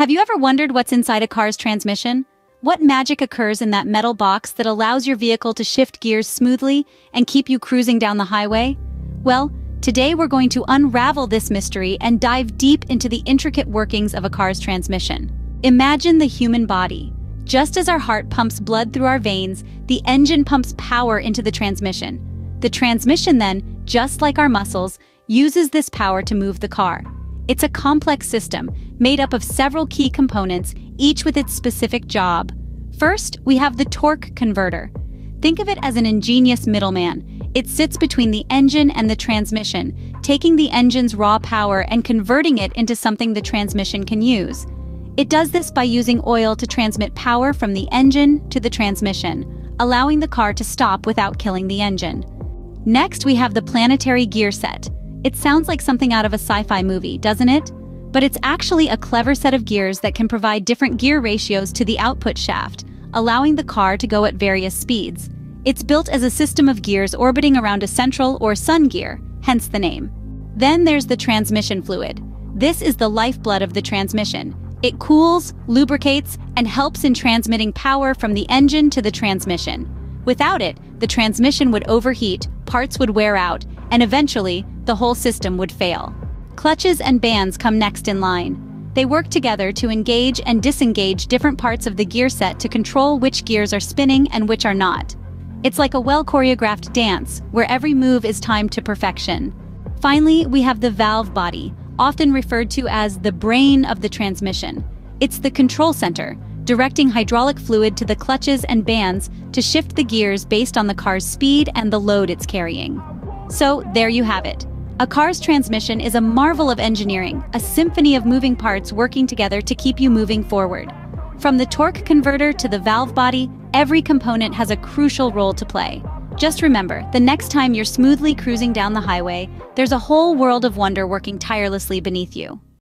Have you ever wondered what's inside a car's transmission? What magic occurs in that metal box that allows your vehicle to shift gears smoothly and keep you cruising down the highway? Well, today we're going to unravel this mystery and dive deep into the intricate workings of a car's transmission. Imagine the human body. Just as our heart pumps blood through our veins, the engine pumps power into the transmission. The transmission then, just like our muscles, uses this power to move the car. It's a complex system, made up of several key components, each with its specific job. First, we have the torque converter. Think of it as an ingenious middleman. It sits between the engine and the transmission, taking the engine's raw power and converting it into something the transmission can use. It does this by using oil to transmit power from the engine to the transmission, allowing the car to stop without killing the engine. Next, we have the planetary gear set. It sounds like something out of a sci-fi movie, doesn't it? But it's actually a clever set of gears that can provide different gear ratios to the output shaft, allowing the car to go at various speeds. It's built as a system of gears orbiting around a central or sun gear, hence the name. Then there's the transmission fluid. This is the lifeblood of the transmission. It cools, lubricates, and helps in transmitting power from the engine to the transmission. Without it, the transmission would overheat, parts would wear out, and eventually, the whole system would fail. Clutches and bands come next in line. They work together to engage and disengage different parts of the gear set to control which gears are spinning and which are not. It's like a well-choreographed dance, where every move is timed to perfection. Finally, we have the valve body, often referred to as the brain of the transmission. It's the control center, directing hydraulic fluid to the clutches and bands to shift the gears based on the car's speed and the load it's carrying. So, there you have it. A car's transmission is a marvel of engineering, a symphony of moving parts working together to keep you moving forward. From the torque converter to the valve body, every component has a crucial role to play. Just remember, the next time you're smoothly cruising down the highway, there's a whole world of wonder working tirelessly beneath you.